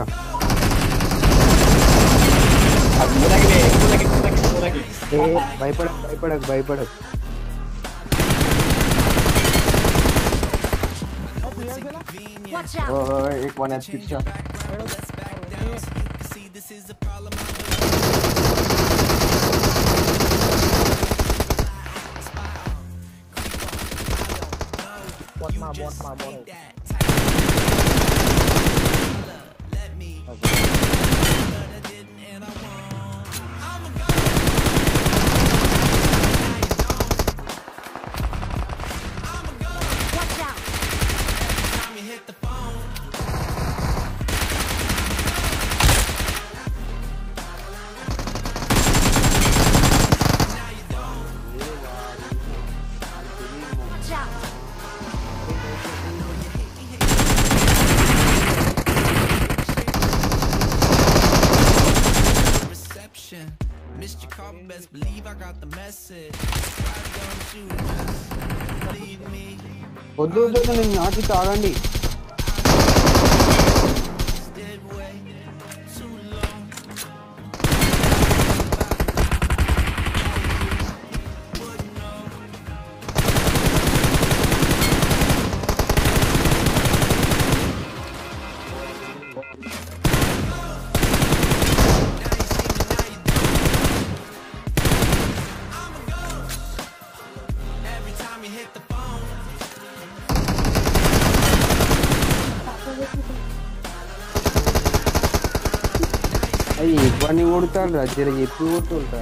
का एक one H picture What my, what my, what my. call, best believe I got the message. Why don't you leave me? వద్దు వద్దు నేను నాటి తాగండి Thank you. అవి వాడిని కొడతాడు రా జర చెప్పి కొట్టుంటా